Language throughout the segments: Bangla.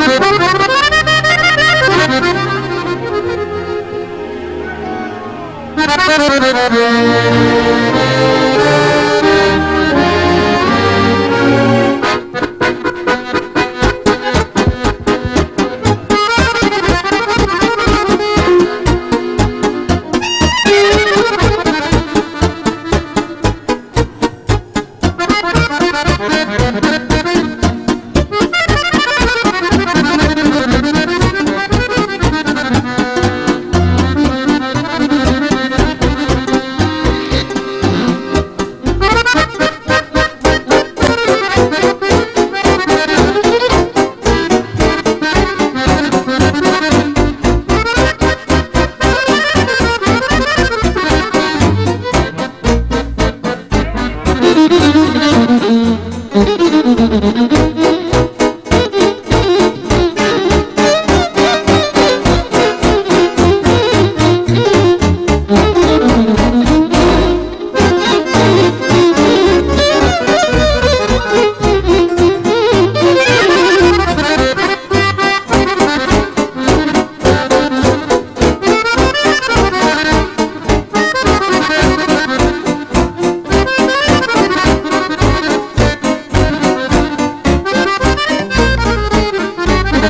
Thank you.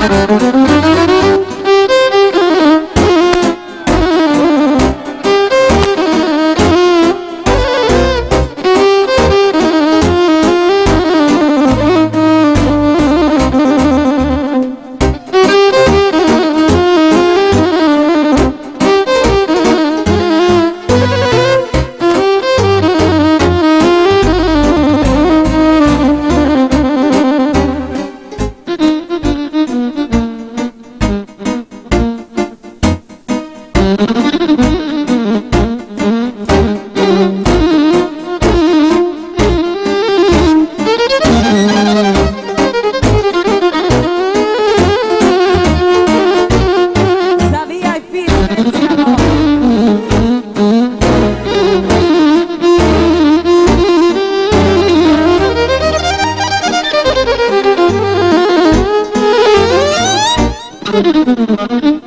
¡Vaya, vaya, vaya, Gracias.